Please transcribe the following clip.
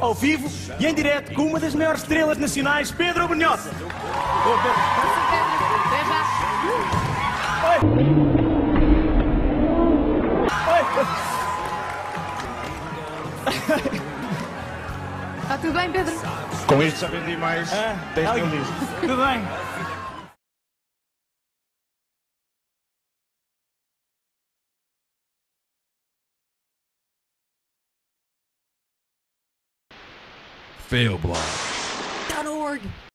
ao vivo e em direto com uma das maiores estrelas nacionais, Pedro Brunhosa. Está tudo bem, Pedro? Com isto já vendi mais. Ah, Tens ah, nenhum livro. Tudo bem. failblog.org.